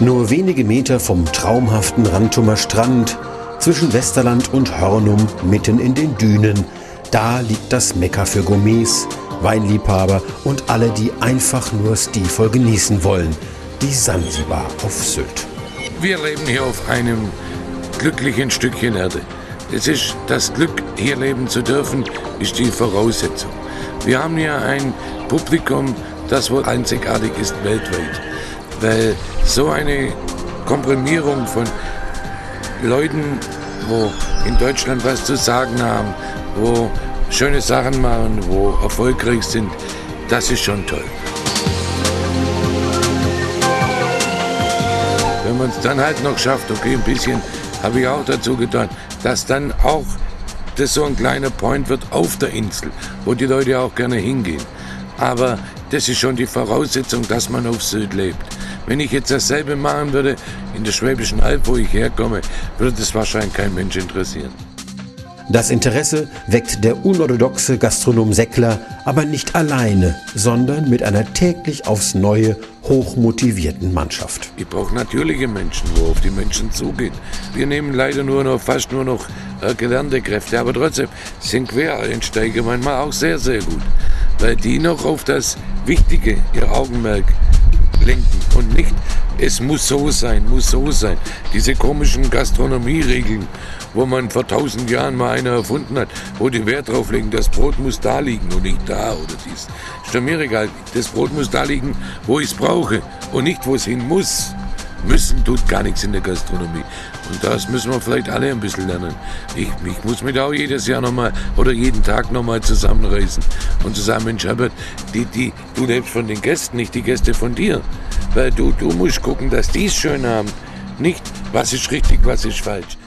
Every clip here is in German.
Nur wenige Meter vom traumhaften Rantumer Strand, zwischen Westerland und Hörnum, mitten in den Dünen, da liegt das Mekka für Gourmets, Weinliebhaber und alle, die einfach nur stilvoll genießen wollen, die Sansibar auf Sylt. Wir leben hier auf einem glücklichen Stückchen Erde. Es ist das Glück, hier leben zu dürfen, ist die Voraussetzung. Wir haben hier ein Publikum, das wohl einzigartig ist weltweit, weil so eine Komprimierung von Leuten, wo in Deutschland was zu sagen haben, wo schöne Sachen machen, wo erfolgreich sind, das ist schon toll. Wenn man es dann halt noch schafft, okay, ein bisschen habe ich auch dazu getan, dass dann auch das so ein kleiner Point wird auf der Insel, wo die Leute auch gerne hingehen. Aber das ist schon die Voraussetzung, dass man auf Sylt lebt. Wenn ich jetzt dasselbe machen würde in der Schwäbischen Alb, wo ich herkomme, würde das wahrscheinlich kein Mensch interessieren. Das Interesse weckt der unorthodoxe Gastronom Seckler aber nicht alleine, sondern mit einer täglich aufs Neue hochmotivierten Mannschaft. Ich brauche natürliche Menschen, wo auf die Menschen zugehen. Wir nehmen leider nur noch, fast nur noch äh, gelernte Kräfte, aber trotzdem sind Quereinsteiger manchmal auch sehr, sehr gut, weil die noch auf das Wichtige ihr Augenmerk lenken und nicht, es muss so sein, muss so sein. Diese komischen Gastronomieregeln, wo man vor tausend Jahren mal eine erfunden hat, wo die Wert drauf legen, das Brot muss da liegen und nicht da oder dies. Ist mir egal. Das Brot muss da liegen, wo ich es brauche und nicht, wo es hin muss. Müssen tut gar nichts in der Gastronomie. Und das müssen wir vielleicht alle ein bisschen lernen. Ich, ich muss mich auch jedes Jahr nochmal oder jeden Tag nochmal zusammenreißen und zu sagen, Mensch, Herbert, die, die, du lebst von den Gästen, nicht die Gäste von dir. Weil du, du musst gucken, dass die es schön haben. Nicht, was ist richtig, was ist falsch.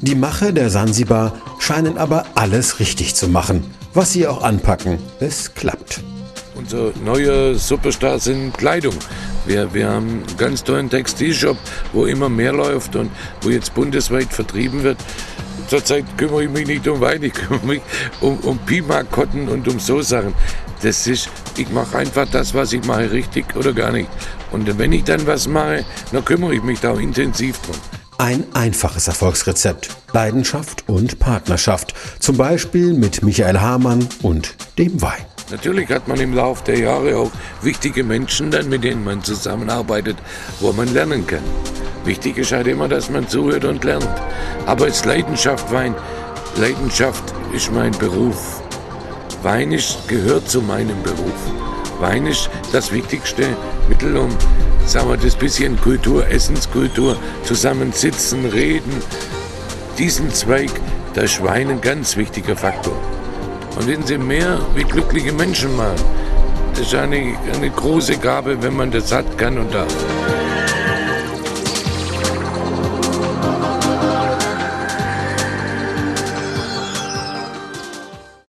Die Macher der Sansibar scheinen aber alles richtig zu machen. Was sie auch anpacken, es klappt. Unser neuer Superstar sind Kleidung. Wir, wir haben einen ganz tollen Textilshop, wo immer mehr läuft und wo jetzt bundesweit vertrieben wird. Zurzeit kümmere ich mich nicht um Wein, ich kümmere mich um, um Pima-Kotten und um so Sachen. Das ist, ich mache einfach das, was ich mache, richtig oder gar nicht. Und wenn ich dann was mache, dann kümmere ich mich da auch intensiv drum. Ein einfaches Erfolgsrezept. Leidenschaft und Partnerschaft. Zum Beispiel mit Michael Hamann und dem Wein. Natürlich hat man im Laufe der Jahre auch wichtige Menschen dann, mit denen man zusammenarbeitet, wo man lernen kann. Wichtig ist halt immer, dass man zuhört und lernt. Aber es Leidenschaft Wein. Leidenschaft ist mein Beruf. Wein ist, gehört zu meinem Beruf. Wein ist das wichtigste Mittel, um sagen wir, das bisschen Kultur, Essenskultur, zusammensitzen, reden. Diesen Zweig, da ist ein ganz wichtiger Faktor. Und wenn Sie mehr wie glückliche Menschen machen, das ist eine, eine große Gabe, wenn man das hat, kann und darf.